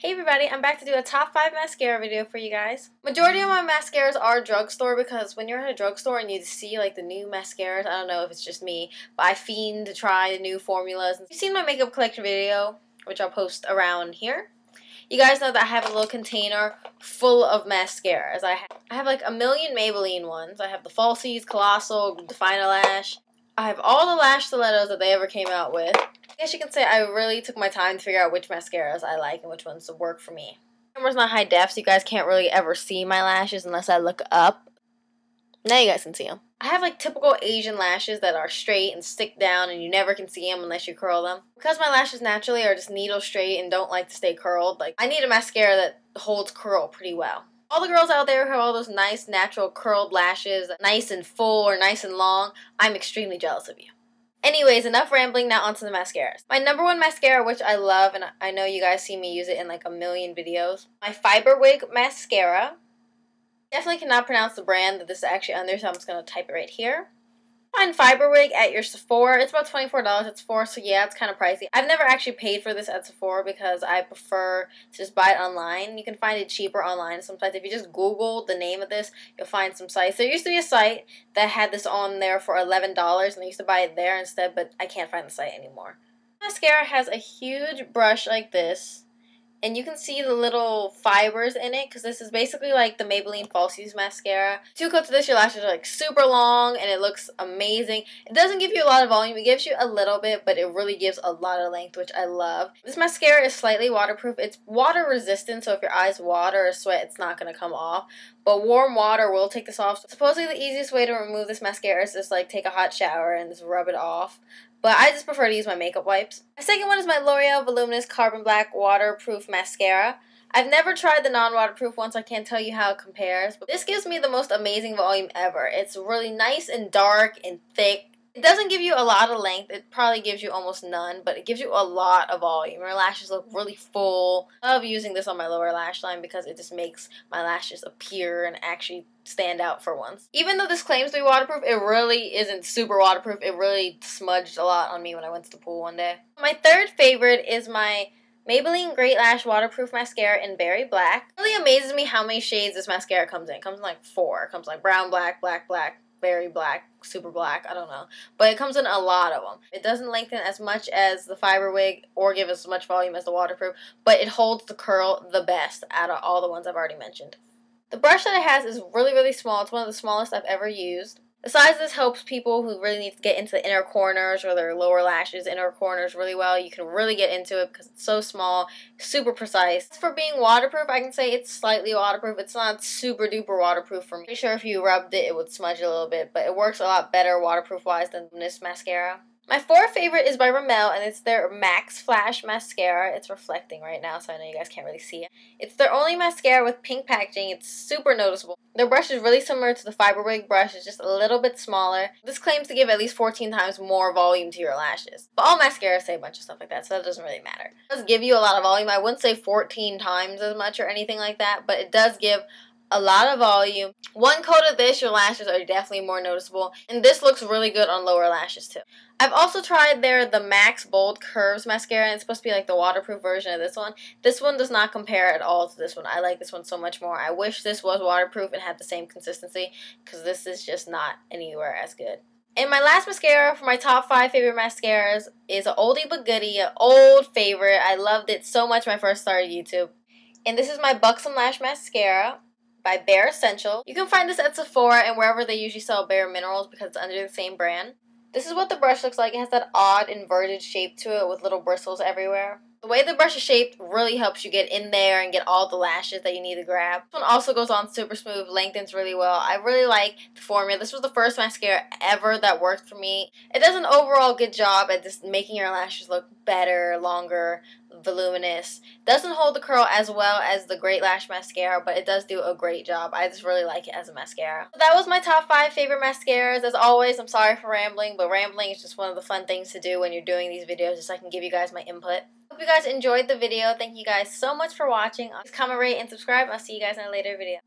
Hey everybody, I'm back to do a top 5 mascara video for you guys. Majority of my mascaras are drugstore because when you're at a drugstore and you see like the new mascaras, I don't know if it's just me, but I fiend to try the new formulas. You've seen my makeup collection video, which I'll post around here. You guys know that I have a little container full of mascaras. I have, I have like a million Maybelline ones. I have the Falsies, Colossal, Define-A-Lash. I have all the lash stilettos that they ever came out with. I guess you can say I really took my time to figure out which mascaras I like and which ones work for me. Camera's not high def, so you guys can't really ever see my lashes unless I look up. Now you guys can see them. I have like typical Asian lashes that are straight and stick down and you never can see them unless you curl them. Because my lashes naturally are just needle straight and don't like to stay curled, like I need a mascara that holds curl pretty well. All the girls out there who have all those nice natural curled lashes, nice and full or nice and long, I'm extremely jealous of you. Anyways, enough rambling, now onto the mascaras. My number one mascara, which I love, and I know you guys see me use it in like a million videos, my Fiber Wig Mascara. Definitely cannot pronounce the brand that this is actually under, so I'm just going to type it right here. Find Fiberwig at your Sephora. It's about $24 at Sephora, so yeah, it's kind of pricey. I've never actually paid for this at Sephora because I prefer to just buy it online. You can find it cheaper online sometimes. If you just Google the name of this, you'll find some sites. There used to be a site that had this on there for $11, and I used to buy it there instead, but I can't find the site anymore. Mascara has a huge brush like this and you can see the little fibers in it because this is basically like the Maybelline Falsies mascara. Two coats of this, your lashes are like super long and it looks amazing. It doesn't give you a lot of volume, it gives you a little bit, but it really gives a lot of length, which I love. This mascara is slightly waterproof. It's water resistant, so if your eyes water or sweat, it's not going to come off. But warm water will take this off. Supposedly the easiest way to remove this mascara is just like take a hot shower and just rub it off. But I just prefer to use my makeup wipes. My second one is my L'Oreal Voluminous Carbon Black Waterproof Mascara. I've never tried the non-waterproof one, so I can't tell you how it compares. But this gives me the most amazing volume ever. It's really nice and dark and thick. It doesn't give you a lot of length. It probably gives you almost none, but it gives you a lot of volume. Your lashes look really full. I love using this on my lower lash line because it just makes my lashes appear and actually stand out for once. Even though this claims to be waterproof, it really isn't super waterproof. It really smudged a lot on me when I went to the pool one day. My third favorite is my Maybelline Great Lash Waterproof Mascara in Very Black. It really amazes me how many shades this mascara comes in. It comes in like four. It comes like brown, black, black, black, very black, super black, I don't know. But it comes in a lot of them. It doesn't lengthen as much as the fiber wig or give as much volume as the waterproof, but it holds the curl the best out of all the ones I've already mentioned. The brush that it has is really, really small. It's one of the smallest I've ever used. Of this helps people who really need to get into the inner corners or their lower lashes, inner corners really well. You can really get into it because it's so small, super precise. For being waterproof, I can say it's slightly waterproof. It's not super duper waterproof for me. Pretty sure if you rubbed it, it would smudge a little bit, but it works a lot better waterproof wise than this mascara. My fourth favorite is by Rimmel, and it's their Max Lash Mascara. It's reflecting right now, so I know you guys can't really see it. It's their only mascara with pink packaging. It's super noticeable. Their brush is really similar to the Fiber Wig brush. It's just a little bit smaller. This claims to give at least 14 times more volume to your lashes. But all mascaras say a bunch of stuff like that, so that doesn't really matter. It does give you a lot of volume. I wouldn't say 14 times as much or anything like that, but it does give a lot of volume. One coat of this, your lashes are definitely more noticeable. And this looks really good on lower lashes too. I've also tried their the Max Bold Curves mascara, and it's supposed to be like the waterproof version of this one. This one does not compare at all to this one. I like this one so much more. I wish this was waterproof and had the same consistency, because this is just not anywhere as good. And my last mascara for my top five favorite mascaras is an oldie but goodie, an old favorite. I loved it so much when I first started YouTube. And this is my Buxom Lash Mascara by Bare Essential. You can find this at Sephora and wherever they usually sell Bare Minerals because it's under the same brand. This is what the brush looks like. It has that odd inverted shape to it with little bristles everywhere. The way the brush is shaped really helps you get in there and get all the lashes that you need to grab. This one also goes on super smooth, lengthens really well. I really like the formula. This was the first mascara ever that worked for me. It does an overall good job at just making your lashes look better, longer, voluminous. Doesn't hold the curl as well as the Great Lash Mascara, but it does do a great job. I just really like it as a mascara. So that was my top five favorite mascaras. As always, I'm sorry for rambling, but rambling is just one of the fun things to do when you're doing these videos, just so I can give you guys my input. Hope you guys enjoyed the video. Thank you guys so much for watching. Comment, rate, and subscribe. I'll see you guys in a later video.